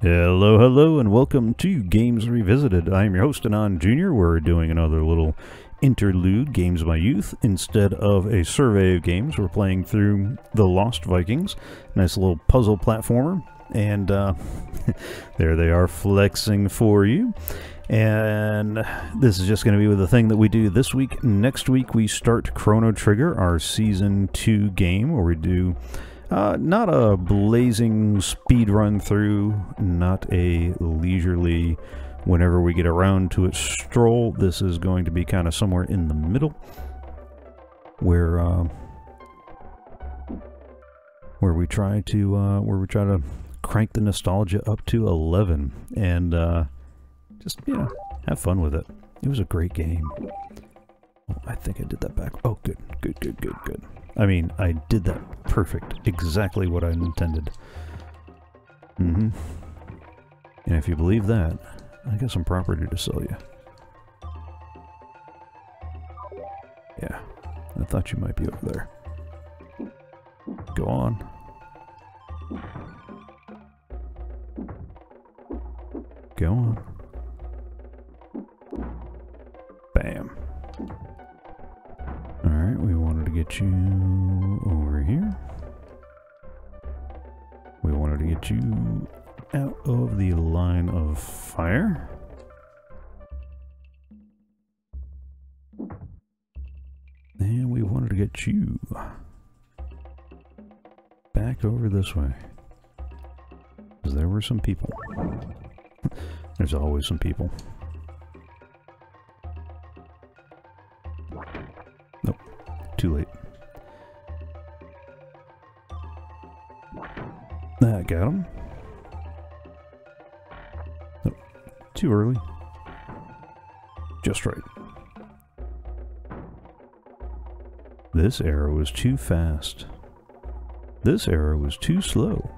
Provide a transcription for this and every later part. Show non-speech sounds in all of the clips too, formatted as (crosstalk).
Hello, hello, and welcome to Games Revisited. I am your host, Anon Jr. We're doing another little interlude, Games of My Youth. Instead of a survey of games, we're playing through The Lost Vikings. Nice little puzzle platformer. And uh, (laughs) there they are flexing for you. And this is just going to be with the thing that we do this week. Next week, we start Chrono Trigger, our Season 2 game, where we do uh, not a blazing speed run through, not a leisurely, whenever we get around to it, stroll. This is going to be kind of somewhere in the middle, where uh, where we try to uh, where we try to crank the nostalgia up to 11 and uh, just you know have fun with it. It was a great game. Oh, I think I did that back. Oh, good, good, good, good, good. I mean, I did that perfect. Exactly what I intended. Mm-hmm. And if you believe that, I got some property to sell you. Yeah, I thought you might be over there. Go on. Go on. Bam. Alright, we wanted to get you get you out of the line of fire. And we wanted to get you back over this way. Because there were some people. (laughs) There's always some people. That got him. Nope. Too early. Just right. This arrow was too fast. This arrow was too slow.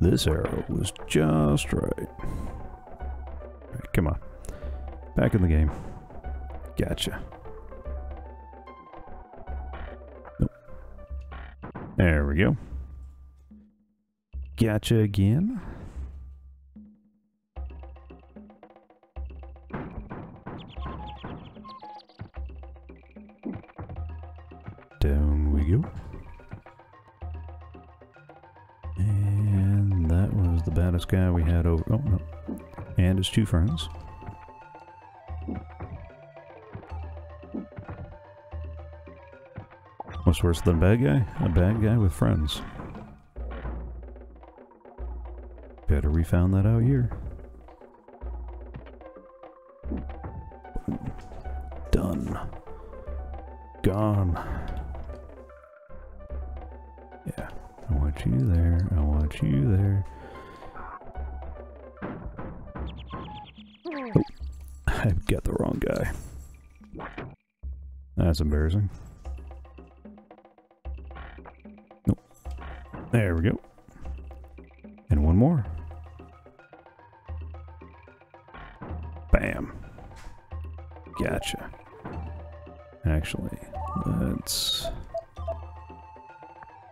This arrow was just right. Alright, come on. Back in the game. Gotcha. Nope. There we go. Gotcha again. Down we go. And that was the baddest guy we had over. Oh, no. And his two friends. What's worse than a bad guy? A bad guy with friends. Better we found that out here. Done. Gone. Yeah. I want you there. I want you there. Oh, I've got the wrong guy. That's embarrassing. Nope. There we go. Gotcha. Actually, let's...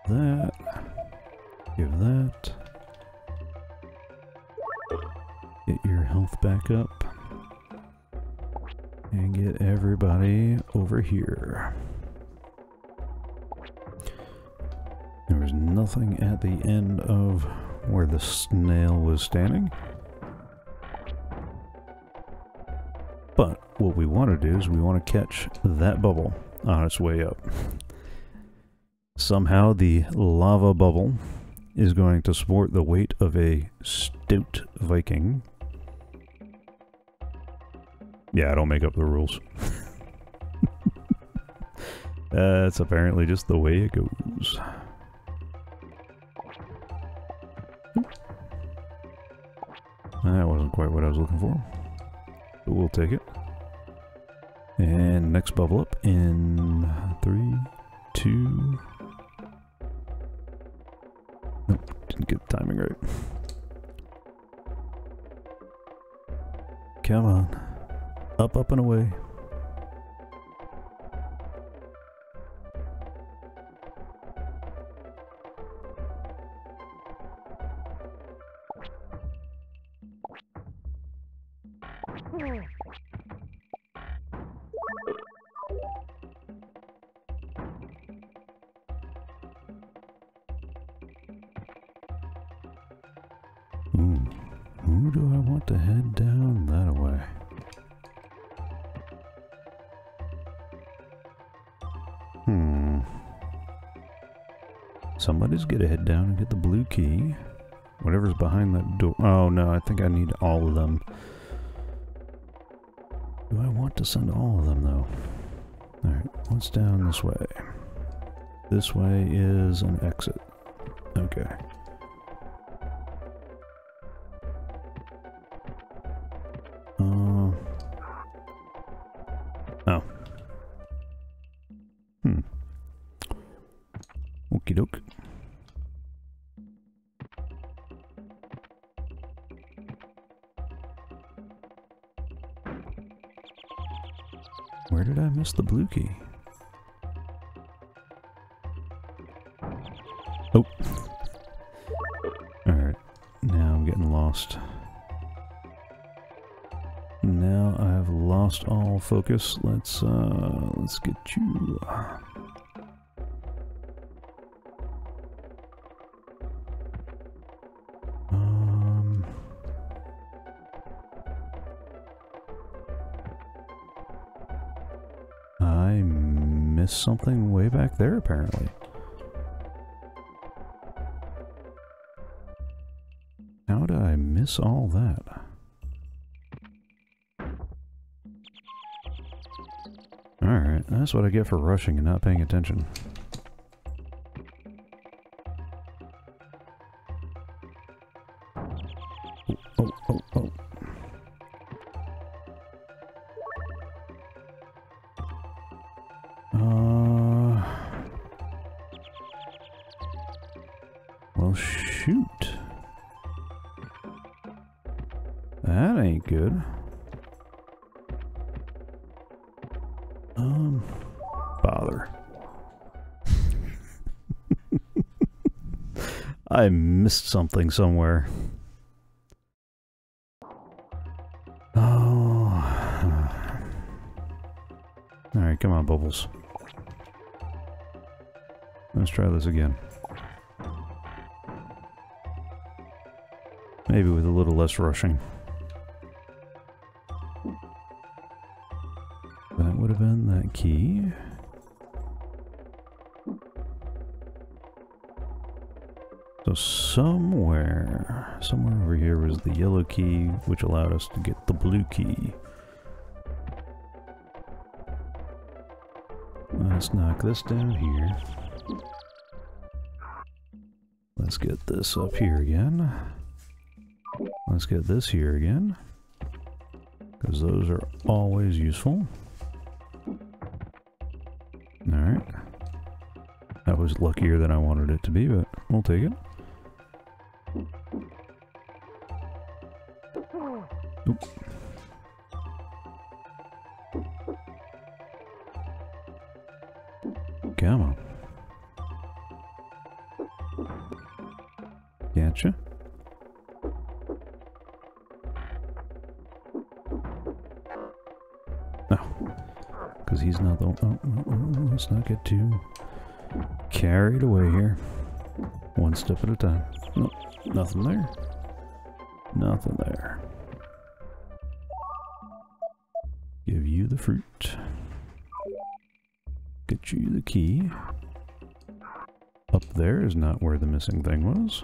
That. Give that. Get your health back up. And get everybody over here. There was nothing at the end of where the snail was standing. What we want to do is we want to catch that bubble on its way up. Somehow the lava bubble is going to support the weight of a stout Viking. Yeah, I don't make up the rules. (laughs) That's apparently just the way it goes. That wasn't quite what I was looking for. But we'll take it. And next bubble up in three, two. Nope, didn't get the timing right. Come on. Up, up, and away. Somebody's gonna head down and get the blue key. Whatever's behind that door. Oh no, I think I need all of them. Do I want to send all of them though? Alright, what's down this way? This way is an exit. Okay. Where did I miss the blue key? Oh. Alright. Now I'm getting lost. Now I've lost all focus. Let's uh let's get you missed something way back there apparently. How did I miss all that? Alright, that's what I get for rushing and not paying attention. That ain't good. Um, bother. (laughs) I missed something somewhere. Oh. (sighs) Alright, come on, Bubbles. Let's try this again. Maybe with a little less rushing. That would have been that key. So somewhere, somewhere over here was the yellow key, which allowed us to get the blue key. Let's knock this down here. Let's get this up here again. Let's get this here again. Because those are always useful. Was luckier than I wanted it to be, but we'll take it. Come on. Gotcha. Oh. Because he's not the... Oh, oh, oh, let's not get too carried away here. One step at a time. Nope, nothing there. Nothing there. Give you the fruit. Get you the key. Up there is not where the missing thing was.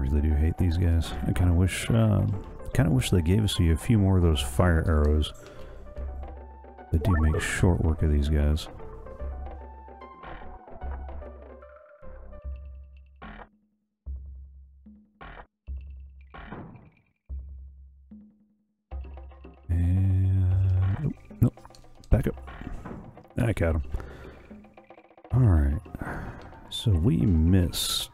Really do hate these guys. I kind of wish, um, kind of wish they gave us a few more of those fire arrows. They do make short work of these guys. And nope, nope, Back up. I got him. Alright. So we missed...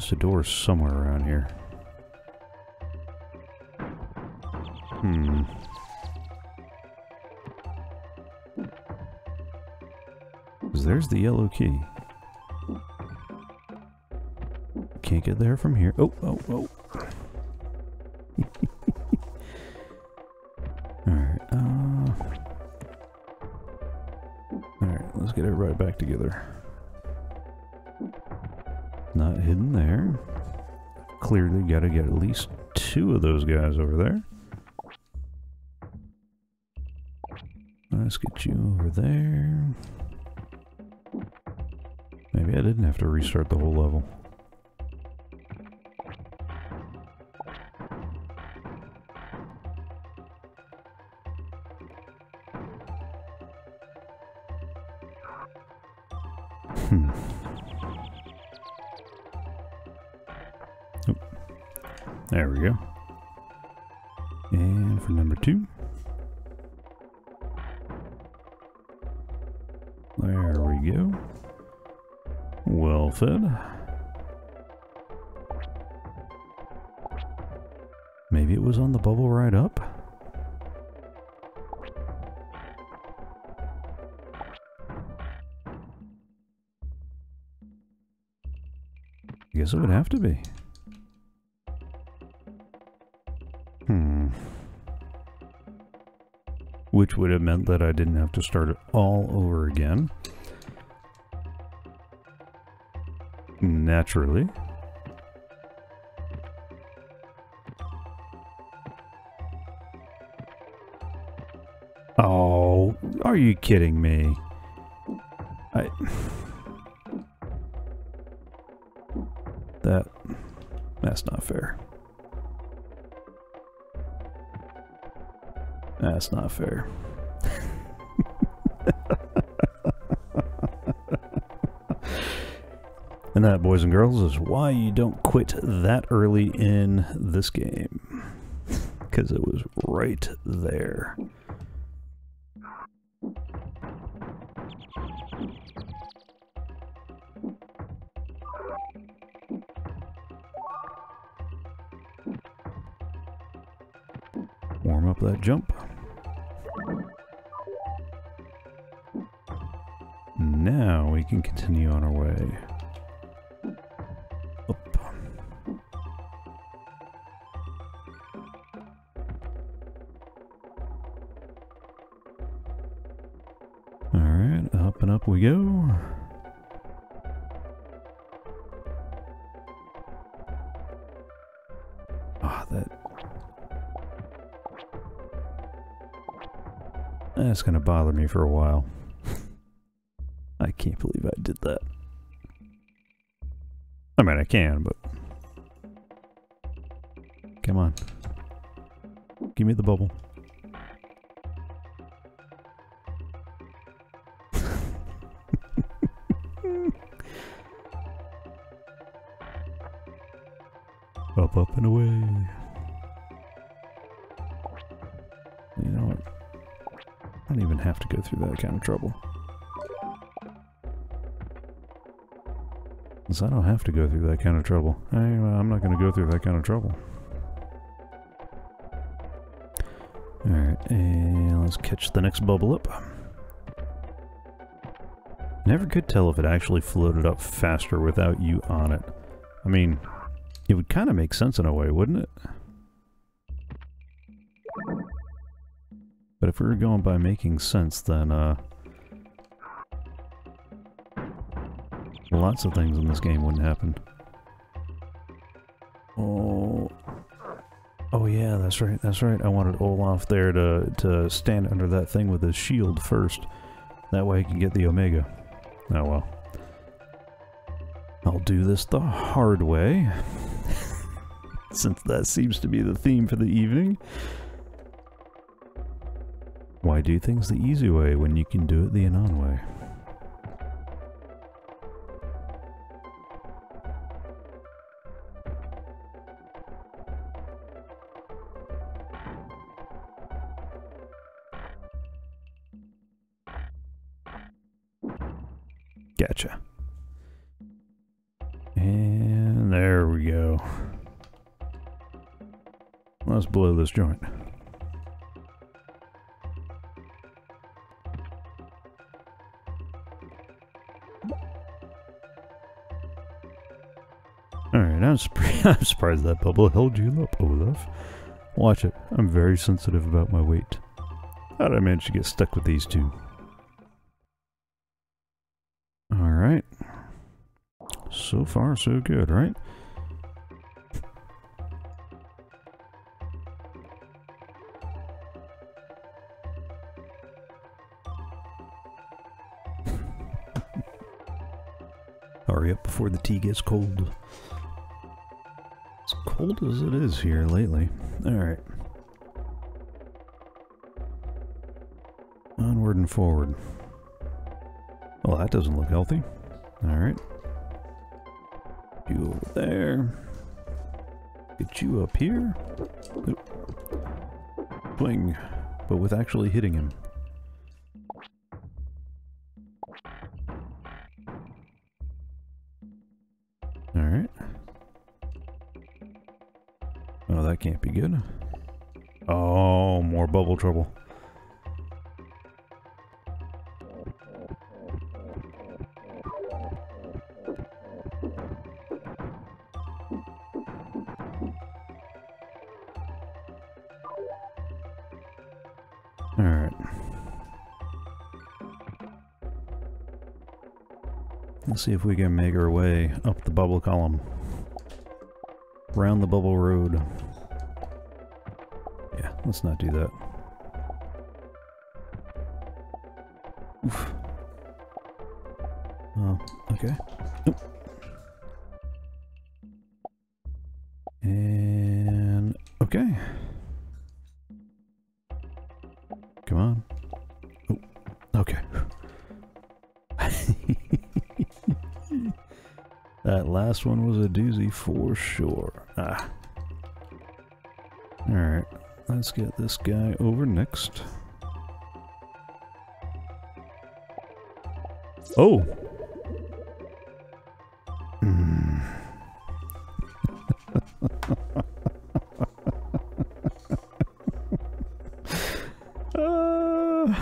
Missed a door somewhere around here. Hmm. There's the yellow key. Can't get there from here. Oh, oh, oh. (laughs) Alright, uh... Alright, let's get it right back together. Clearly gotta get at least two of those guys over there. Let's get you over there. Maybe I didn't have to restart the whole level. Maybe it was on the bubble right up? I guess it would have to be. Hmm. Which would have meant that I didn't have to start it all over again. Naturally. Oh, are you kidding me? I... That... That's not fair. That's not fair. (laughs) and that, boys and girls, is why you don't quit that early in this game. Because it was right there. Warm up that jump. Now we can continue on our way. That's gonna bother me for a while. I can't believe I did that. I mean, I can, but... Come on. Give me the bubble. Kind of trouble. Because I don't have to go through that kind of trouble. I, uh, I'm not going to go through that kind of trouble. Alright, and let's catch the next bubble up. Never could tell if it actually floated up faster without you on it. I mean, it would kind of make sense in a way, wouldn't it? If we were going by making sense, then, uh... Lots of things in this game wouldn't happen. Oh... Oh yeah, that's right, that's right. I wanted Olaf there to, to stand under that thing with his shield first. That way he can get the Omega. Oh well. I'll do this the hard way. (laughs) Since that seems to be the theme for the evening. Why do things the easy way when you can do it the Anon way? Gotcha. And there we go. Let's blow this joint. I'm, (laughs) I'm surprised that bubble held you up, Olaf. Watch it. I'm very sensitive about my weight. How did I manage to get stuck with these two? Alright. So far, so good, right? (laughs) Hurry up before the tea gets cold. Cold as it is here lately. Alright. Onward and forward. Well, that doesn't look healthy. Alright. You over there. Get you up here. Oop. Swing, but with actually hitting him. That can't be good. Oh, more bubble trouble. Alright. Let's see if we can make our way up the bubble column. Round the bubble road. Yeah, let's not do that. Oof. Oh, okay. Oop. And okay. Come on. Oh, okay. (laughs) that last one was a doozy for sure. Ah. Let's get this guy over next. Oh! Hmm. (laughs) Uh,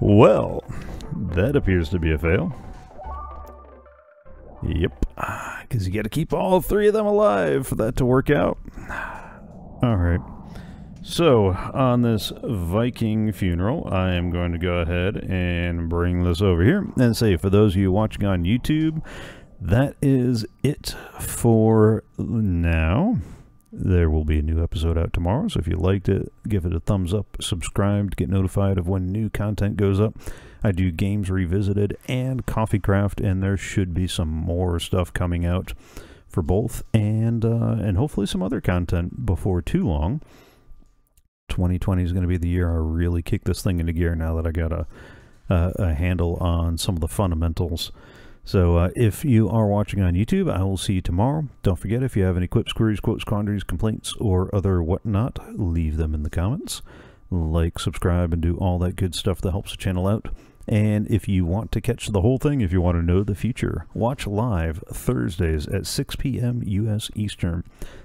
well, that appears to be a fail. Yep, because you got to keep all three of them alive for that to work out. Alright, so on this Viking funeral, I am going to go ahead and bring this over here and say for those of you watching on YouTube, that is it for now. There will be a new episode out tomorrow, so if you liked it, give it a thumbs up, subscribe to get notified of when new content goes up. I do Games Revisited and Coffee Craft, and there should be some more stuff coming out for both, and uh, and hopefully some other content before too long. 2020 is going to be the year I really kick this thing into gear now that I got a, a, a handle on some of the fundamentals. So uh, if you are watching on YouTube, I will see you tomorrow. Don't forget, if you have any quips, queries, quotes, quandaries, complaints, or other whatnot, leave them in the comments. Like, subscribe, and do all that good stuff that helps the channel out. And if you want to catch the whole thing, if you want to know the future, watch live Thursdays at 6 p.m. U.S. Eastern.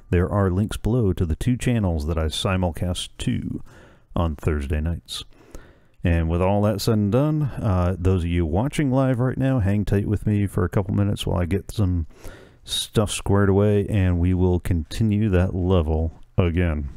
There are links below to the two channels that I simulcast to on Thursday nights. And with all that said and done, uh, those of you watching live right now, hang tight with me for a couple minutes while I get some stuff squared away, and we will continue that level again.